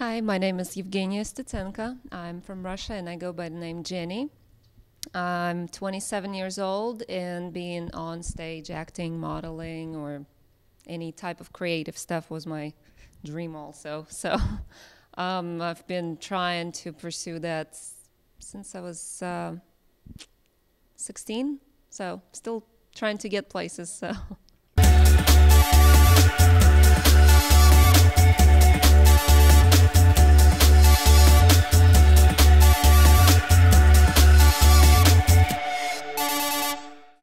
Hi, my name is Evgeniya Stetsenko. I'm from Russia and I go by the name Jenny. I'm 27 years old and being on stage, acting, modeling, or any type of creative stuff was my dream also. So um, I've been trying to pursue that since I was uh, 16. So still trying to get places. So.